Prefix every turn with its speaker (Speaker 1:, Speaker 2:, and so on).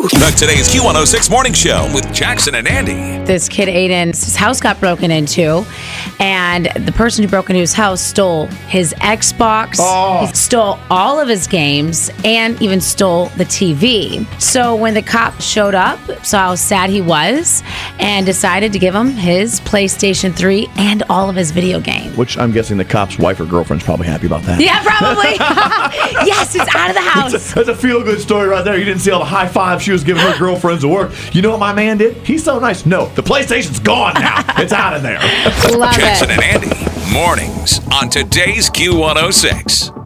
Speaker 1: Woo! The today's Q106 morning show with Jackson and Andi.
Speaker 2: This kid Aiden's house got broken into, and the person who broke into his house stole his Xbox,
Speaker 3: Oh.
Speaker 2: he stole all of his games, and even stole the TV. So when the cop showed up, saw how sad he was, and decided to give him his PlayStation 3 and all of his video games.
Speaker 3: Which I'm guessing the cop's wife or girlfriend's probably happy about that.
Speaker 2: Yeah, probably. yes, it's out of the house.
Speaker 3: That's a feel good story right there. You didn't see all the high fives she was giving her girlfriends at work. You know what my man did? He's so nice. No, the PlayStation's gone now. It's out of there.
Speaker 2: Love
Speaker 1: Jackson
Speaker 2: it.
Speaker 1: and Andi. Mornings on today's Q106.